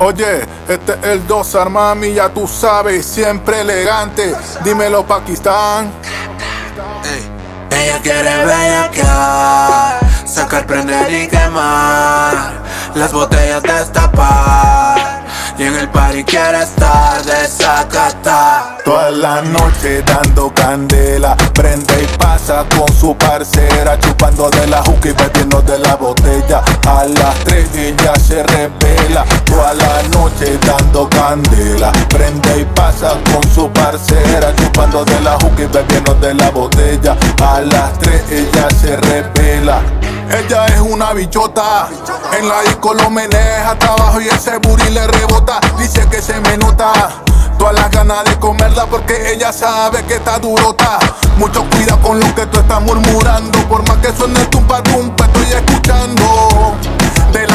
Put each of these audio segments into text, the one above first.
Oye, este es el dos mami, ya tú sabes, siempre elegante. Dímelo, Pakistán. Ella quiere bellaquear, sacar, prender y quemar las botellas destapar. Y en el party quiere estar desacata Toda la noche dando candela Prende y pasa con su parcera Chupando de la juca y bebiendo de la botella A las tres ella se revela. Toda la noche dando candela. Prende y pasa con su parcera Chupando de la juca y bebiendo de la botella. A las tres ella se revela. Ella es una bichota, en la disco lo meneja trabajo y ese booty le rebota. Dice que se me nota. Todas las ganas de comerla porque ella sabe que está durota. Mucho cuidado con lo que tú estás murmurando,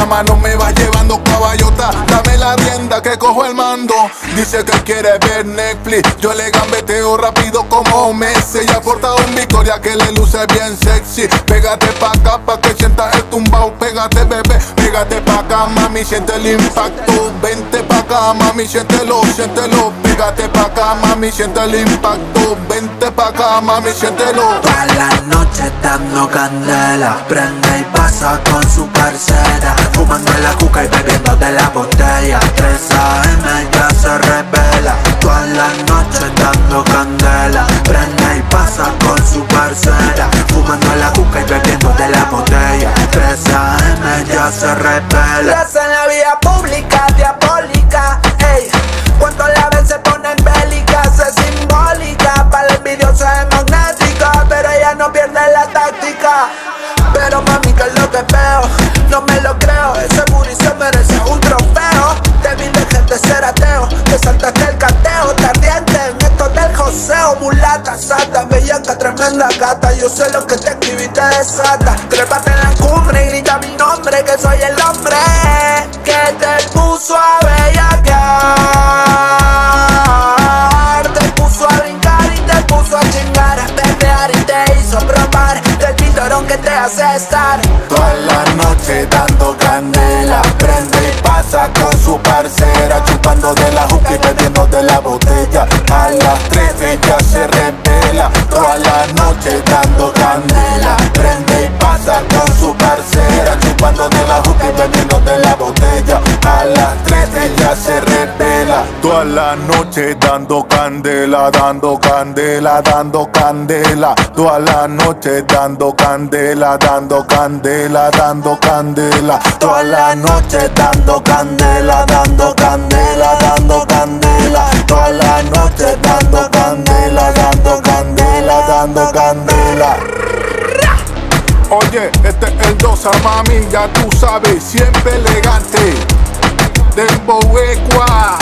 mano me va llevando caballota, dame la rienda que cojo el mando. Dice que quiere ver Netflix, yo le gambeteo rápido como Messi. Y ha portado un Victoria que le luce bien sexy. Pégate pa' acá pa' que sientas el tumbao, pégate bebé, pégate pa' acá mami, siente el impacto. Vente pa' acá mami, siéntelo, siéntelo. Pégate pa' acá mami, siente el impacto. Vente pa' acá mami, siéntelo. Toda la noche dando candela, prende y pasa con su parcera. Fumando la cuca y bebiendo de la botella 3 AM ya se revela Toda la noche dando candela Prende y pasa con su parcera Fumando la cuca y bebiendo de la botella 3 AM ya se revela Mulata, santa, bellaca, tremenda gata. Yo sé lo que te escribí te desata. Trépate en la cumbre y grita mi nombre Que soy el hombre que te puso a bellaquear. Te puso a brincar y te puso a chingar. A perrear y te hizo probar Del pintorón que te hace estar. Toda la noche dando candela Prende y pasa con su parcera Chupando de la juca y bebiendo de la botella. A las de la juca y bebiendo de la botella. A las tres ella se revela. Toda la noche dando candela Dando candela, dando candela. Toda la noche dando candela Dando candela, dando candela. Toda la noche dando candela Dando candela, ya tú sabes, siempre elegante. Dembow Equa.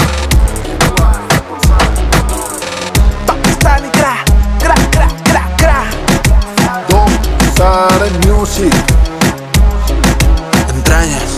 Pakistani gra, gra, gra, gra. Don Sare Music. Entrañas.